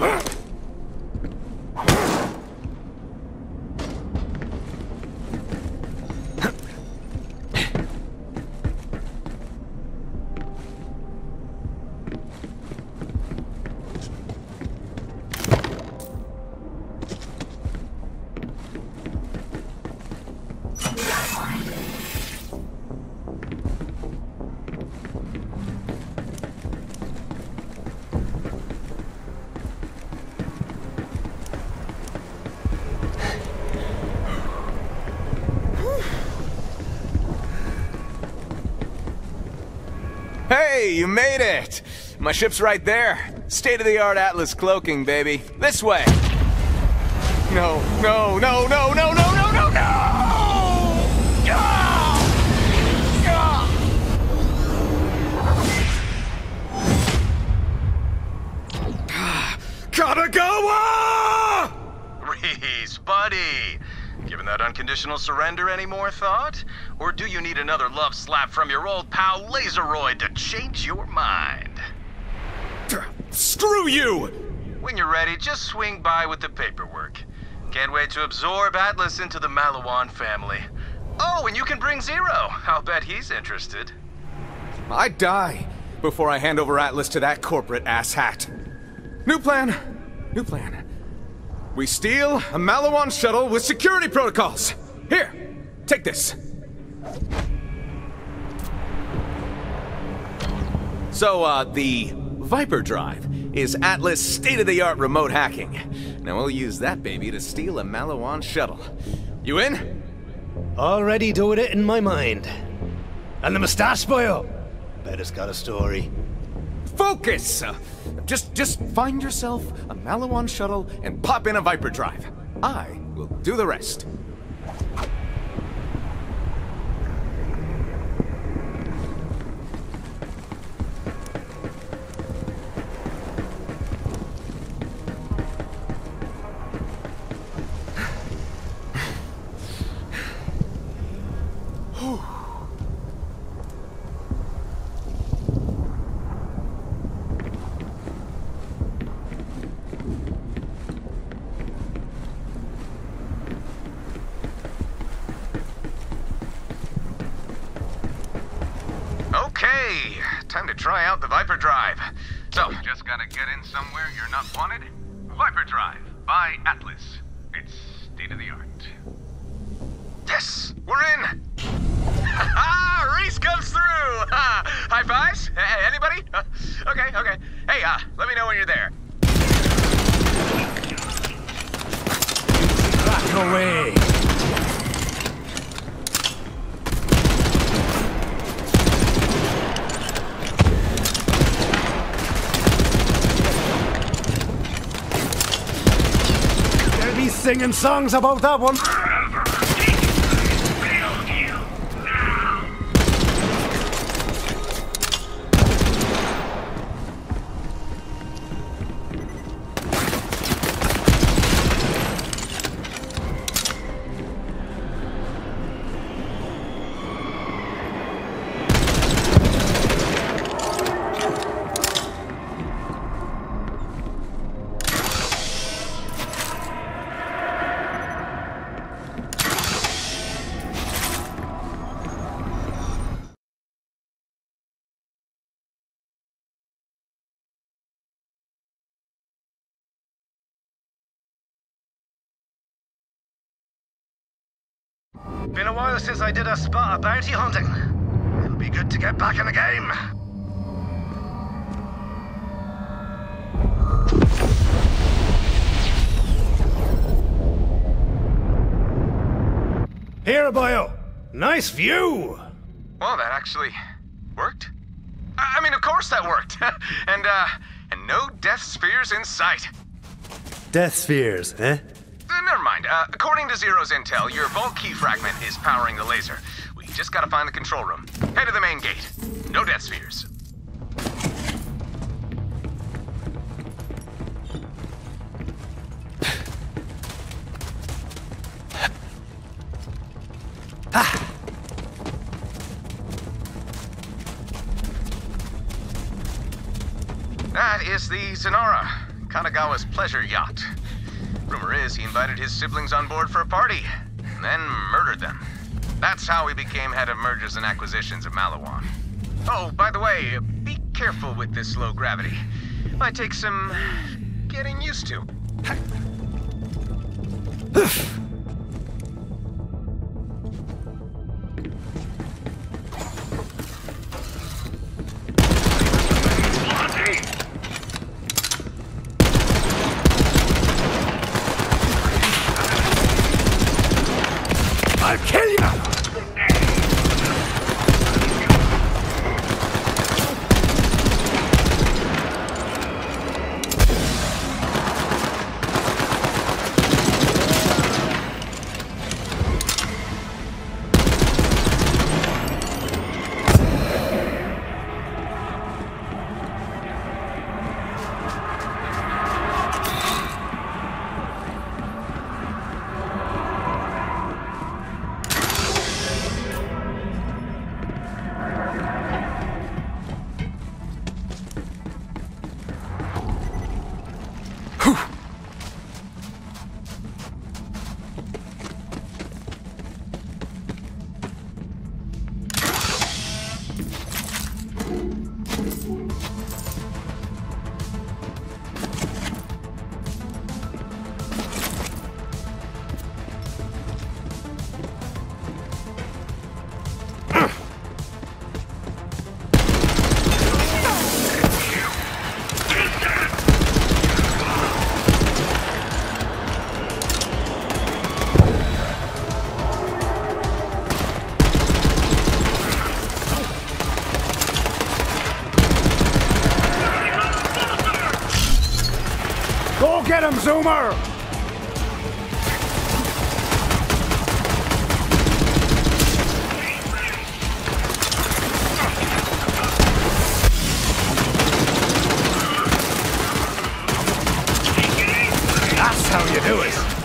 Huh? Hey, you made it! My ship's right there. State-of-the-art Atlas cloaking, baby. This way! No, no, no, no, no, no, no, no, no! Katagawa! Rhys, buddy! Giving that unconditional surrender any more thought? Or do you need another love slap from your old pal Laseroid to change your mind? Screw you! When you're ready, just swing by with the paperwork. Can't wait to absorb Atlas into the Maliwan family. Oh, and you can bring Zero. I'll bet he's interested. I'd die before I hand over Atlas to that corporate asshat. New plan. New plan. We steal a Maliwan shuttle with security protocols. Here, take this. So, uh, the Viper Drive is Atlas state-of-the-art remote hacking. Now we'll use that baby to steal a Maliwan shuttle. You in? Already doing it in my mind. And the mustache boyo. Bet it's got a story. Focus! Uh, just, just find yourself a Maliwan shuttle and pop in a Viper Drive. I will do the rest. Okay, time to try out the Viper Drive. So, just gotta get in somewhere you're not wanted? Viper Drive by Atlas. It's state of the art. Yes, we're in! Rhys comes through! High fives? Hey, anybody? Okay, okay. Hey, uh, let me know when you're there. Back away. They'll be singing songs about that one. Been a while since I did a spot of bounty hunting. It'll be good to get back in the game. Here, boyo. Nice view. Well, that actually worked. I I mean, of course that worked. and, uh, and no death spheres in sight. Death spheres, eh? Uh, never mind. Uh, according to Zero's intel, your vault key fragment is powering the laser. We just gotta find the control room. Head to the main gate. No death spheres. That is the Sonara, Katagawa's pleasure yacht. He invited his siblings on board for a party, then murdered them. That's how he became head of mergers and acquisitions of Maliwan. Oh, by the way, be careful with this low gravity. Might take some getting used to. Zoomer! That's how you do it.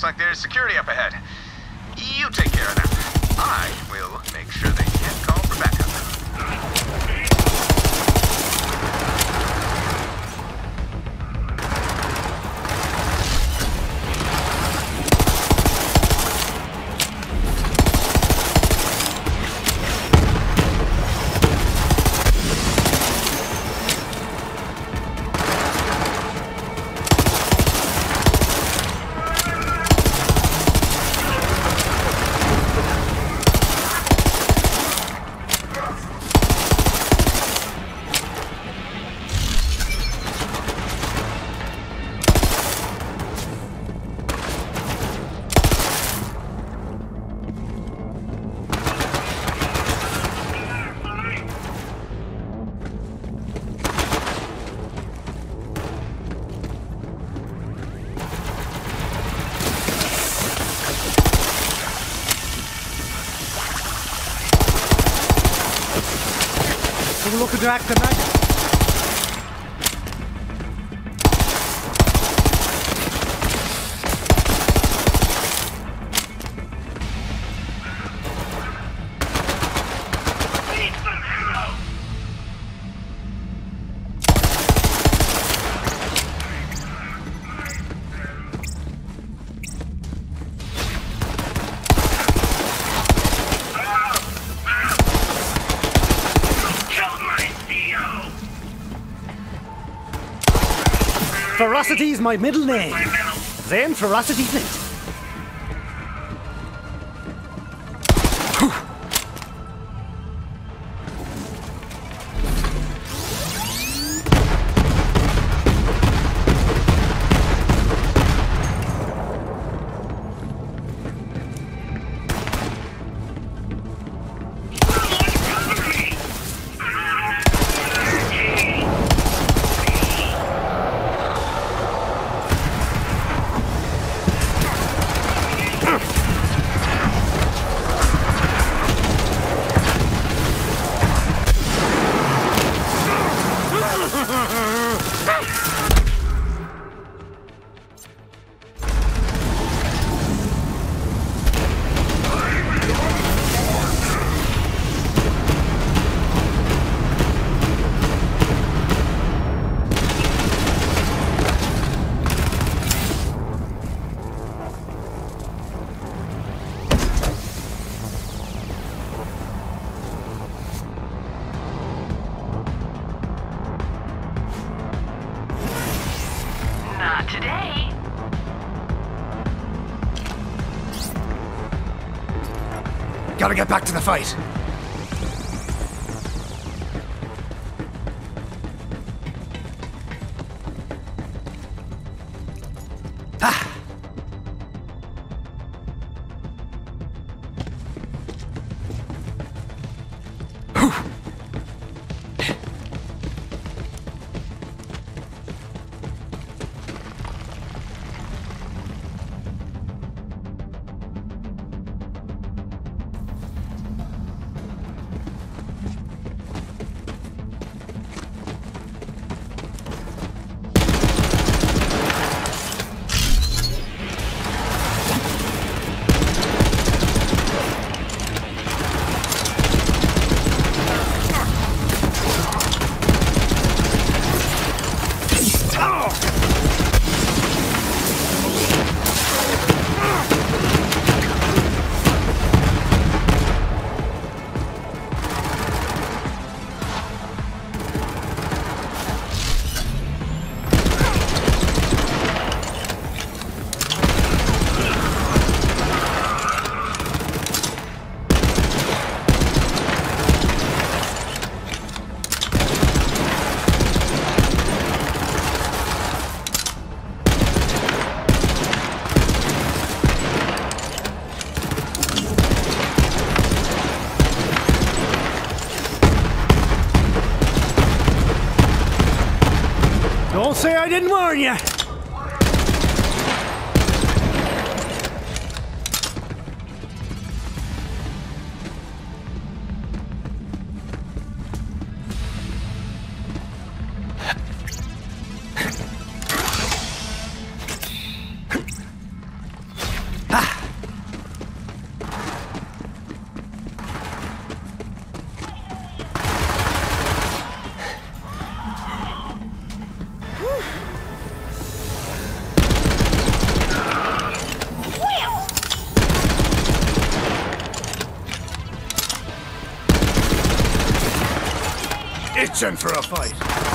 Looks like there's security up ahead. You take care of that. I will make sure they to act the magic. Ferocity's my middle name. Then Ferocity's next. Get back to the fight. Say I didn't warn you. Itching for a fight.